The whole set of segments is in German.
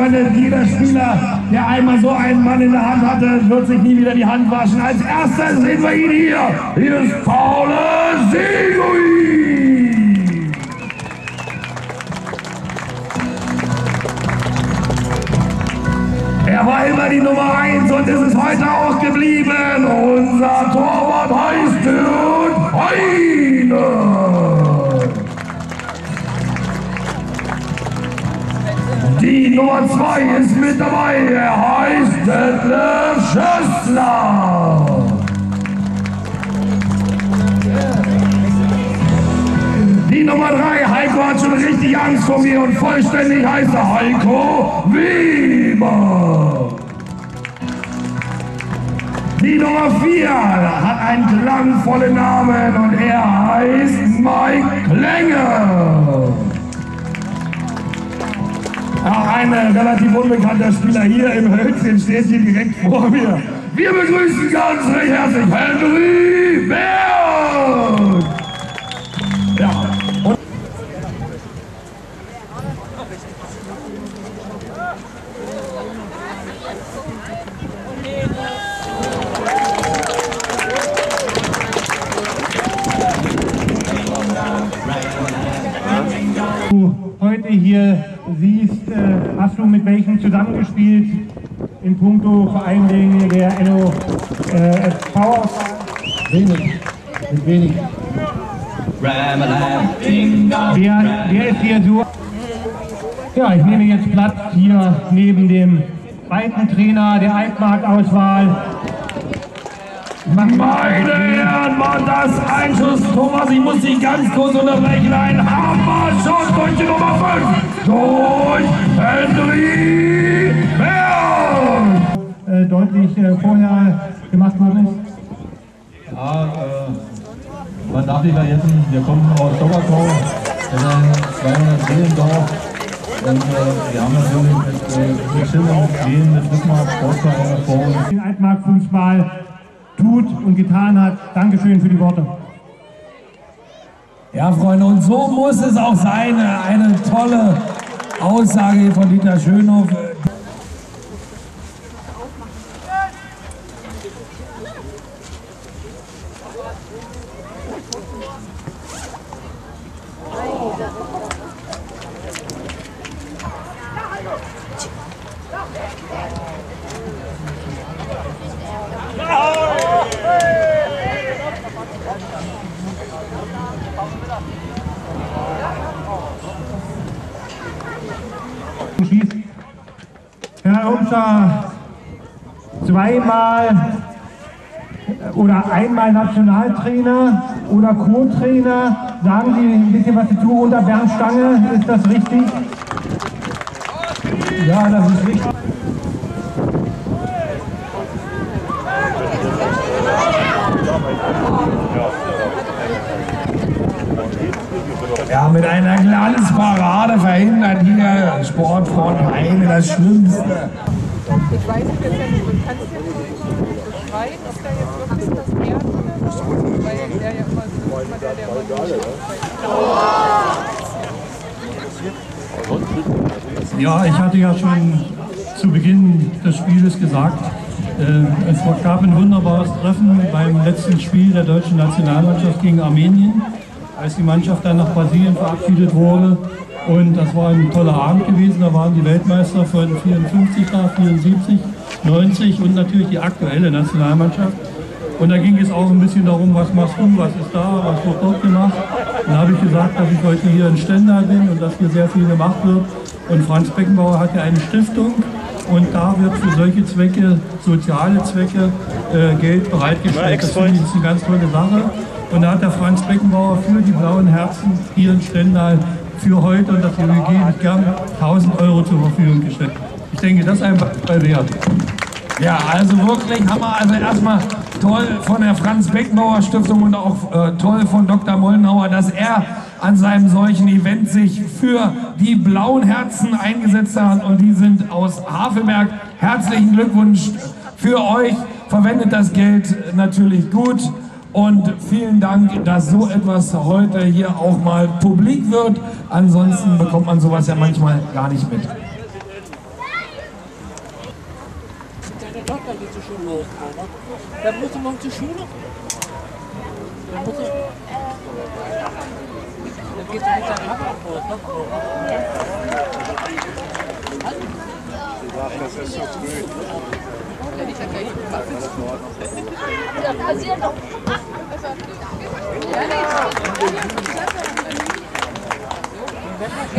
Freunde. Jeder Spieler, der einmal so einen Mann in der Hand hatte, wird sich nie wieder die Hand waschen. Als erstes sehen wir ihn hier. Hier ist Paul Segui. Er war immer die Nummer 1 und ist es heute auch geblieben. Unser Torwart heißt Dirk Heine. Die Nummer 2 ist mit dabei. Er heißt Detlef Schössler. Die Nummer 3, Heiko hat schon richtig Angst vor mir und vollständig heißt er Heiko Weber. Die Nummer 4 hat einen klangvollen Namen und er heißt Mike Klenge. Ein relativ unbekannter Spieler hier im Hölzchen steht hier direkt vor mir. Wir begrüßen ganz recht herzlich Henry Berg. Ja, siehst, äh, hast du mit welchen zusammengespielt in puncto vor allen Dingen der NO äh, SV? Wenig. Mit wenig. Wer, wer ist hier so? Ja, ich nehme jetzt Platz hier neben dem zweiten Trainer der Altmarkt-Auswahl. Meine Herren, war das ein Schuss. Thomas, ich muss dich ganz kurz unterbrechen. Ein Hammerschuss durch die Nummer 5. Durch Henry Berg. äh, deutlich äh, vorher gemacht worden ist. Ja, äh, man darf nicht vergessen, wir kommen aus Stockholm, in ein 200 Seelendorf. Und äh, wir haben natürlich mit, äh, mit Schildern, mit Kleen, mit Wismar, Sportverein vor uns. den Altmark-Fußball tut und getan hat. Dankeschön für die Worte. Ja, Freunde, und so muss es auch sein. Eine tolle Aussage von Dieter Schönhoff. schießt. Herr Rumscher zweimal oder einmal Nationaltrainer oder Co-Trainer. Sagen Sie ein bisschen was dazu unter Bernd Stange, ist das richtig? Ja, das ist richtig. Ja, mit einer Glanzparade verhindert hier Sportfront Heine das Schlimmste. Ich weiß es jetzt ja nicht, du kannst jetzt nicht beschreiben, ob da jetzt wirklich das Pferd drin ist, weil der ja immer so immer der, der immer nicht Ja, ich hatte ja schon zu Beginn des Spieles gesagt, äh, es gab ein wunderbares Treffen beim letzten Spiel der deutschen Nationalmannschaft gegen Armenien, als die Mannschaft dann nach Brasilien verabschiedet wurde. Und das war ein toller Abend gewesen. Da waren die Weltmeister von 54 da, 74, 90 und natürlich die aktuelle Nationalmannschaft. Und da ging es auch ein bisschen darum, was machst du, was ist da, was wird dort gemacht. Dann habe ich gesagt, dass ich heute hier in Stendal bin und dass hier sehr viel gemacht wird. Und Franz Beckenbauer hat ja eine Stiftung und da wird für solche Zwecke, soziale Zwecke, äh, Geld bereitgestellt. Das finde ich ist eine ganz tolle Sache. Und da hat der Franz Beckenbauer für die blauen Herzen hier in Stendal für heute und das JWG mit gern 1000 Euro zur Verfügung gestellt. Ich denke, das ist einfach wert. Ja, also wirklich Hammer. Also erstmal toll von der Franz Beckenbauer Stiftung und auch äh, toll von Dr. Mollenhauer, dass er an seinem solchen Event sich für die blauen Herzen eingesetzt hat und die sind aus Havelberg. Herzlichen Glückwunsch für euch. Verwendet das Geld natürlich gut Und vielen Dank, dass so etwas heute hier auch mal publik wird. Ansonsten bekommt man sowas ja manchmal gar nicht mit. Deine Tochter geht zur Schule oder? Dann musst du morgen zur Schule. Dann musst du... Dann gehst du mit deinem Papa los, ne?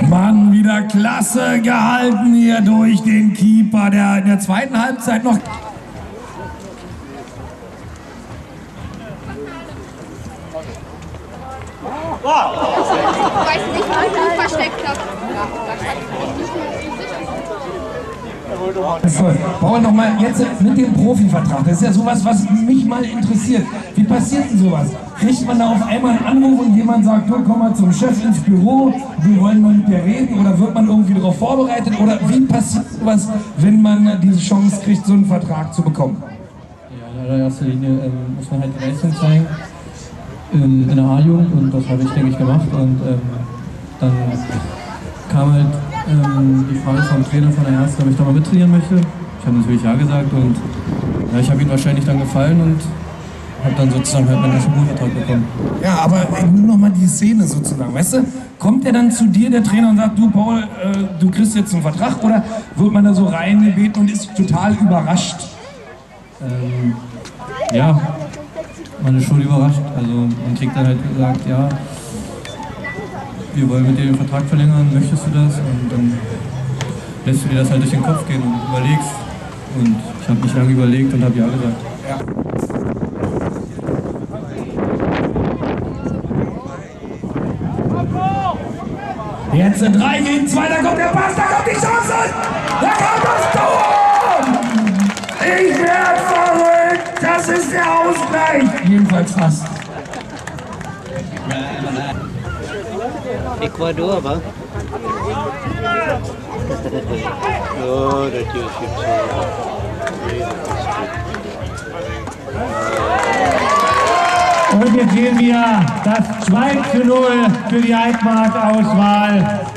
Mann, wieder klasse gehalten hier durch den Keeper, der in der zweiten Halbzeit noch weiß nicht, wo ich ihn versteckt habe. Toll. Paul, nochmal jetzt mit dem Profivertrag. Das ist ja sowas, was mich mal interessiert. Wie passiert denn sowas? Kriegt man da auf einmal einen Anruf und jemand sagt, du komm mal zum Chef ins Büro, wir wollen mal mit dir reden oder wird man irgendwie darauf vorbereitet oder wie passiert sowas, wenn man diese Chance kriegt, so einen Vertrag zu bekommen? Ja, in allererster Linie ähm, muss man halt Leistung zeigen in, in der A-Jugend und das habe ich, denke ich, gemacht. Und ähm, dann kam halt ähm, die Frage vom Trainer von der Ersten, ob ich da mal mittrainieren möchte. Ich habe natürlich ja gesagt und ja, ich habe ihm wahrscheinlich dann gefallen und habe dann sozusagen halt meinen ersten Profivertrag bekommen. Ja, aber äh, nur noch mal die Szene sozusagen, weißt du? Kommt der dann zu dir, der Trainer, und sagt, du Paul, äh, du kriegst jetzt einen Vertrag oder wird man da so reingebeten und ist total überrascht? Ähm, ja, man ist schon überrascht. Also man kriegt dann halt gesagt, ja, wir wollen mit dir den Vertrag verlängern, möchtest du das? Und dann lässt du dir das halt durch den Kopf gehen und überlegst. Und ich habe nicht lange überlegt und habe ja gesagt. Jetzt sind drei gegen zwei, da kommt der Pass, da kommt die Chance! Da kommt das Tor! Ich werde verrückt! Das ist der Ausgleich! Jedenfalls fast. Ecuador, wa? oh, das ist jetzt Und jetzt sehen wir das 2 zu 0 für die Heidmark-Auswahl.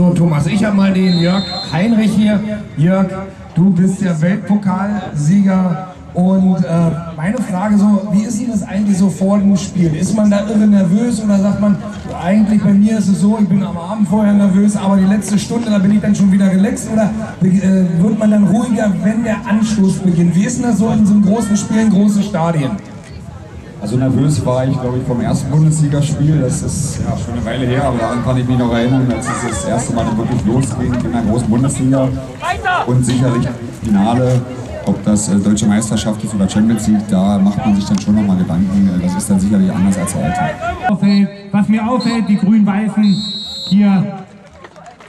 So, Thomas, ich habe mal den Jörg Heinrich hier. Jörg, du bist der Weltpokalsieger. Und äh, meine Frage so, wie ist denn das eigentlich so vor dem Spiel? Ist man da irre nervös oder sagt man, eigentlich bei mir ist es so, ich bin am Abend vorher nervös, aber die letzte Stunde, da bin ich dann schon wieder relaxt? Oder äh, wird man dann ruhiger, wenn der Anstoß beginnt? Wie ist denn das so in so einem großen Spiel, in großen Stadien? Also nervös war ich, glaube ich, vom ersten Bundesligaspiel. Das ist ja schon eine Weile her, aber daran kann ich mich noch erinnern, als es das erste Mal wirklich losging in der großen Bundesliga. Und sicherlich Finale, ob das äh, Deutsche Meisterschaft ist oder Champions League, da macht man sich dann schon nochmal Gedanken. Äh, Das ist dann sicherlich anders als heute. Was mir auffällt, die Grün-Weißen hier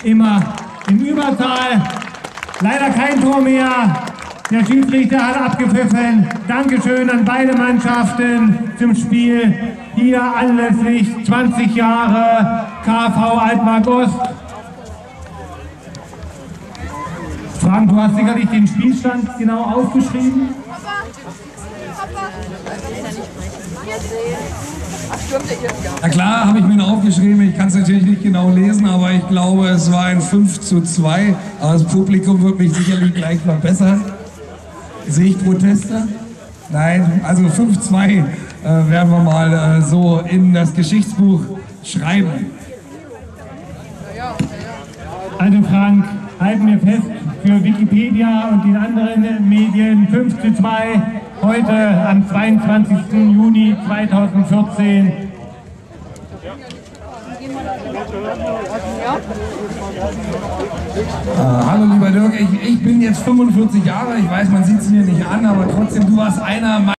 immer in Überzahl. Leider kein Tor mehr. Der Schiedsrichter hat abgepfiffen. Dankeschön an beide Mannschaften zum Spiel. Hier anlässlich 20 Jahre KV Altmark Ost. Frank, du hast sicherlich den Spielstand genau aufgeschrieben. Na klar, habe ich mir noch aufgeschrieben. Ich kann es natürlich nicht genau lesen, aber ich glaube, es war ein 5 zu 2. Aber das Publikum wird mich sicherlich gleich verbessern. Sehe ich Proteste? Nein, also 5-2 äh, werden wir mal äh, so in das Geschichtsbuch schreiben. Also Frank, halten wir fest, für Wikipedia und den anderen Medien 5 zu 2, heute am 22. Juni 2014. Äh, hallo lieber Dirk, ich, ich bin jetzt 45 Jahre, ich weiß, man sieht es mir nicht an, aber trotzdem, du warst einer meiner